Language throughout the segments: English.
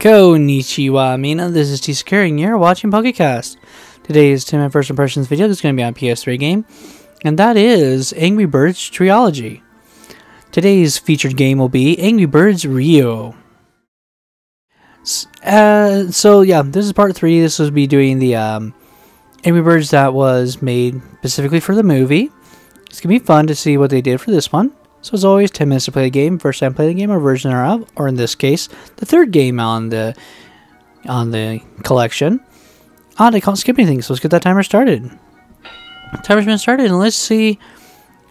Konnichiwa, Mina. This is T Sakura, and you're watching PokeCast. Today's 10 minute first impressions video is going to be on PS3 game, and that is Angry Birds Trilogy. Today's featured game will be Angry Birds Rio. Uh, so yeah, this is part three. This will be doing the um, Angry Birds that was made specifically for the movie. It's gonna be fun to see what they did for this one. So as always, 10 minutes to play the game, first time playing the game or version thereof, or in this case, the third game on the on the collection. Ah, they can't skip anything, so let's get that timer started. Timer's been started, and let's see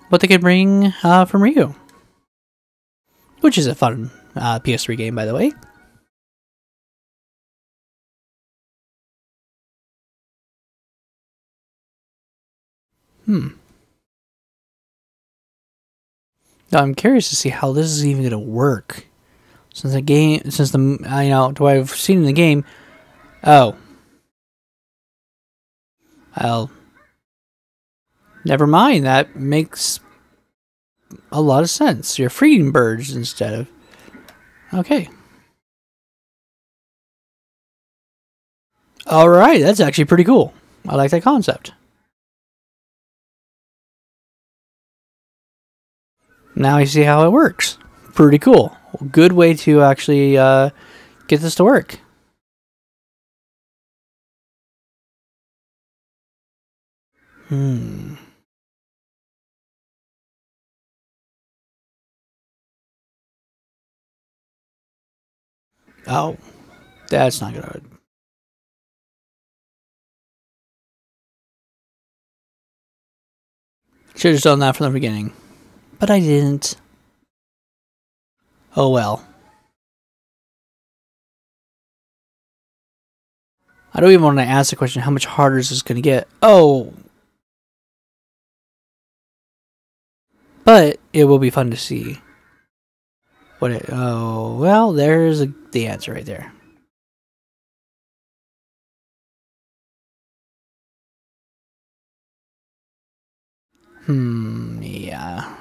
what they could bring uh, from Rio. Which is a fun uh, PS3 game, by the way. Hmm. Now, I'm curious to see how this is even going to work. Since the game, since the, you know, what I've seen in the game, oh. Well, never mind, that makes a lot of sense. You're freeing birds instead of, okay. Alright, that's actually pretty cool. I like that concept. Now you see how it works. Pretty cool. Good way to actually uh, get this to work. Hmm. Oh, that's not good. Should have done that from the beginning but I didn't. Oh well. I don't even want to ask the question how much harder is this going to get. Oh. But it will be fun to see. What it, oh, well, there's a, the answer right there. Hmm, yeah.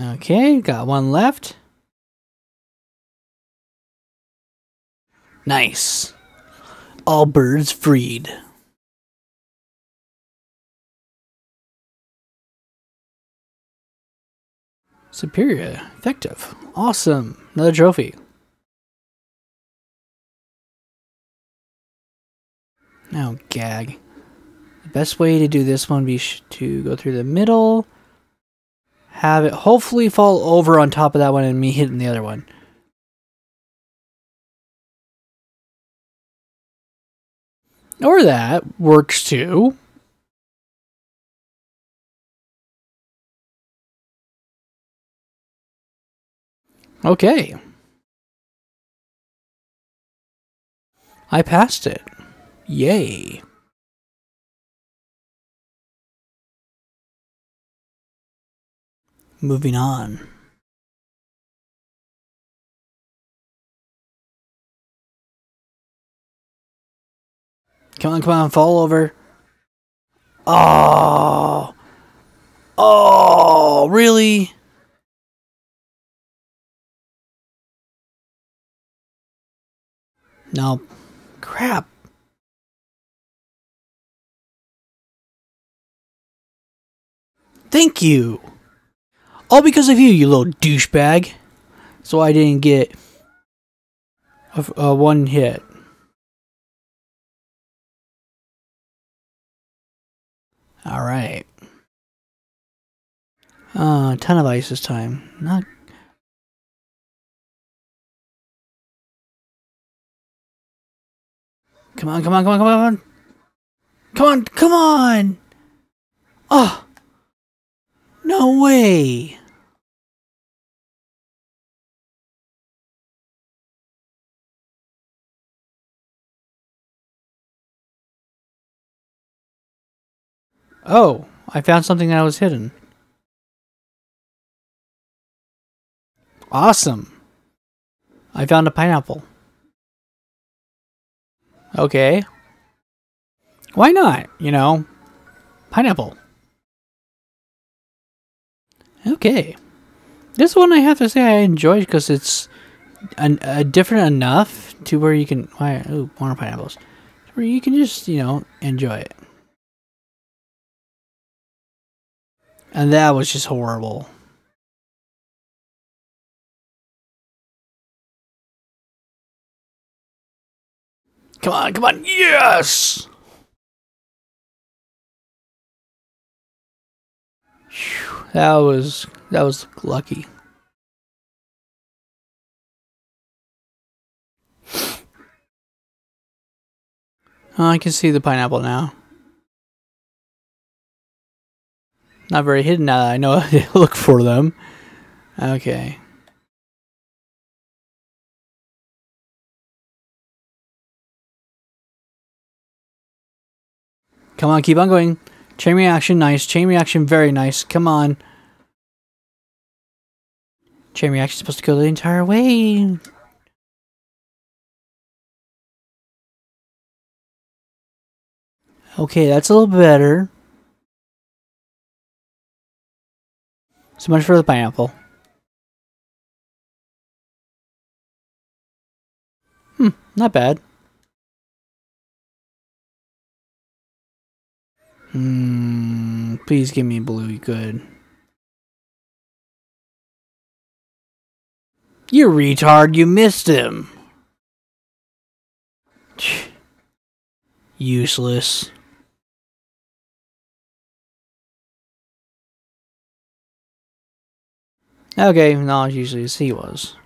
Okay, got one left. Nice. All birds freed. Superior. Effective. Awesome. Another trophy. Now, oh, gag. The best way to do this one be to go through the middle have it hopefully fall over on top of that one and me hitting the other one. Or that works too. Okay. I passed it. Yay. Moving on. Come on, come on, fall over. Oh. Oh, really? No. Crap. Thank you. All because of you, you little douchebag. So I didn't get a, a one hit. All right. Uh, ton of ice this time. Not. Come on, come on, come on, come on. Come on, come on. Oh. No way. Oh, I found something that was hidden. Awesome. I found a pineapple. Okay. Why not? You know, pineapple. Okay. This one I have to say I enjoyed because it's an, different enough to where you can. Why? Oh, more pineapples. Where you can just you know enjoy it. And that was just horrible. Come on, come on, yes! That was that was lucky. Oh, I can see the pineapple now. Not very hidden now that I know to look for them. Okay. Come on, keep on going. Chain reaction, nice. Chain reaction, very nice. Come on. Chain reaction supposed to go the entire way. Okay, that's a little better. So much for the pineapple. Hmm, not bad. Hmm, please give me blue, good. You retard, you missed him. Useless. Okay, not as usually as he was.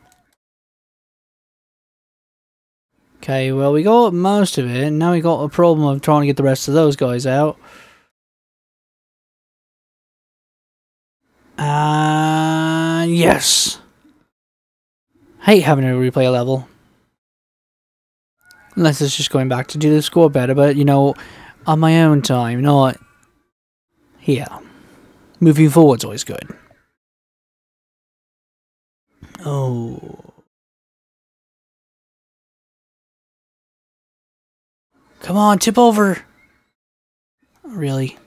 Okay, well we got most of it, now we got a problem of trying to get the rest of those guys out. Uh, yes. hate having to replay a level. Unless it's just going back to do the score better, but you know, on my own time, not here. Moving forward's always good. Oh. Come on, tip over. Really?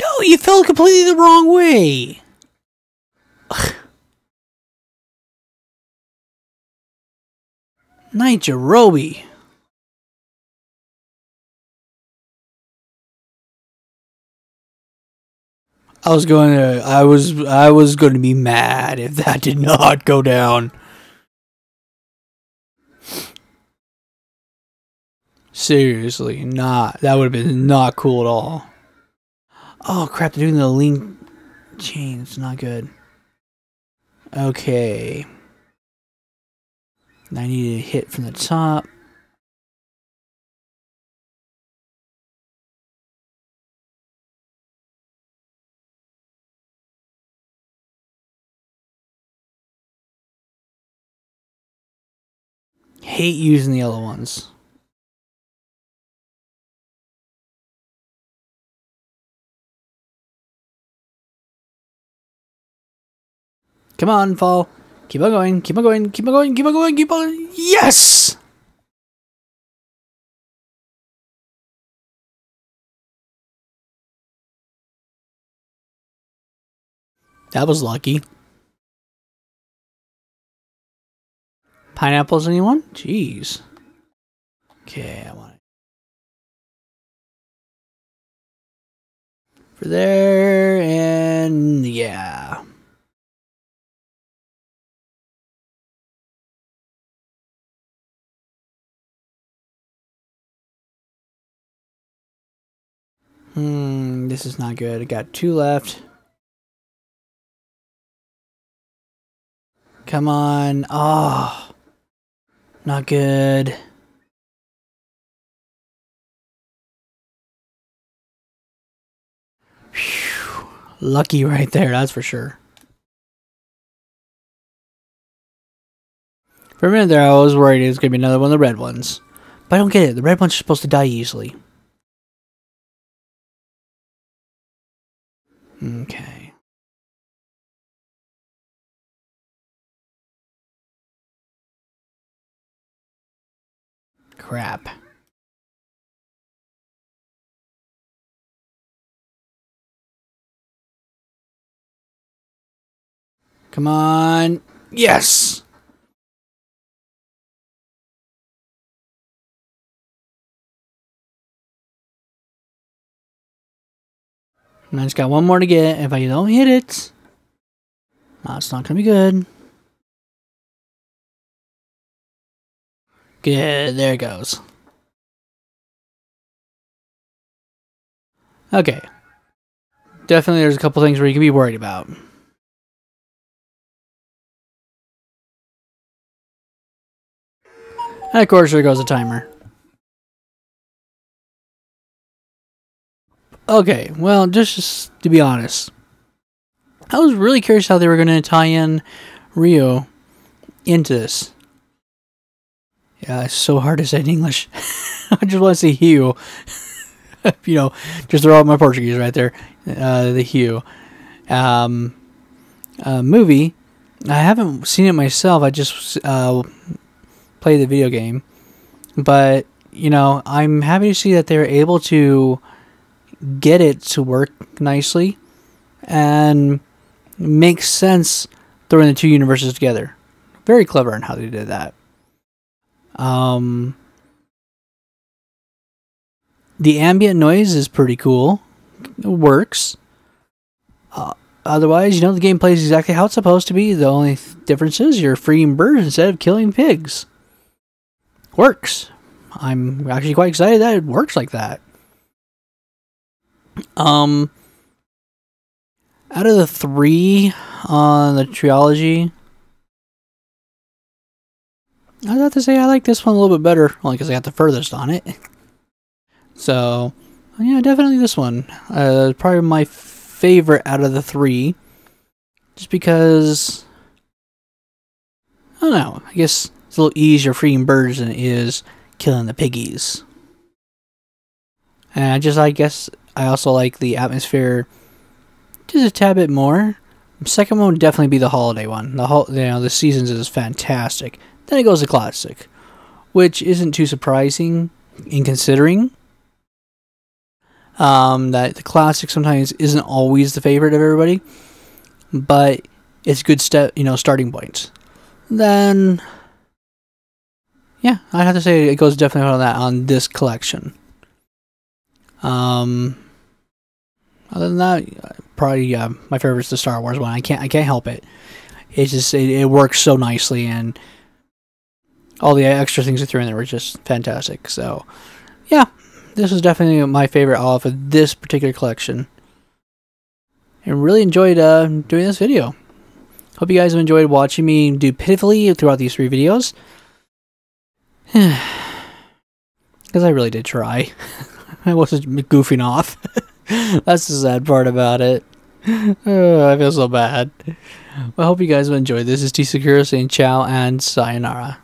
No, you fell completely the wrong way. Naijarobi. I was going to I was I was going to be mad if that did not go down. Seriously, not. That would have been not cool at all. Oh crap, they're doing the link chain. It's not good. Okay. I need to hit from the top. Hate using the yellow ones. Come on, fall. Keep on going, keep on going, keep on going, keep on going, keep on Yes! That was lucky. Pineapples, anyone? Jeez. Okay, I want it. For there, and yeah. Hmm, this is not good. I got two left. Come on. Oh, not good. Whew. Lucky right there, that's for sure. For a minute there, I was worried it was going to be another one of the red ones. But I don't get it. The red ones are supposed to die easily. Okay. crap. Come on. Yes! And I just got one more to get. If I don't hit it, that's not going to be good. Good. There it goes. Okay. Definitely there's a couple things where you can be worried about. And of course, there goes the timer. Okay, well, just to be honest, I was really curious how they were going to tie in Rio into this. Yeah, it's so hard to say in English. I just want to say hue. you know, just throw out my Portuguese right there. Uh, the hue. um, uh, movie. I haven't seen it myself. I just uh, played the video game, but you know, I'm happy to see that they're able to get it to work nicely and make sense throwing the two universes together. Very clever in how they did that. Um, the ambient noise is pretty cool. It works. Uh, otherwise, you know, the game plays exactly how it's supposed to be. The only th- difference is you're freeing birds instead of killing pigs. Works. I'm actually quite excited that it works like that. Um, out of the three on the trilogy, I'd have to say I like this one a little bit better, only because I got the furthest on it. So, yeah, definitely this one. Uh, probably my favorite out of the three. Just because, I don't know, I guess it's a little easier freeing birds than it is killing the piggies. And I just, I guess, I also like the atmosphere just a tad bit more. Second one would definitely be the holiday one. The whole, you know, the seasons is fantastic. Then it goes to classic, which isn't too surprising in considering um, that the classic sometimes isn't always the favorite of everybody, but it's good step, you know, starting points. Then, yeah, I'd have to say it goes definitely on that on this collection. Um, other than that, probably yeah, my favorite is the Star Wars one. I can't I can't help it. It just it, it works so nicely, and all the extra things they threw in there were just fantastic. So, yeah, this is definitely my favorite off of this particular collection. And really enjoyed uh, doing this video. Hope you guys have enjoyed watching me do pitifully throughout these three videos. Because I really did try. I wasn't goofing off. That's the sad part about it. Oh, I feel so bad. Well, I hope you guys will enjoy. This is T Sakura saying ciao and sayonara.